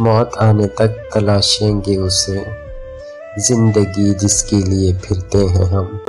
मौत आने तक तलाशेंगे उसे। ज़िंदगी जिसके लिए फिरते हैं हम।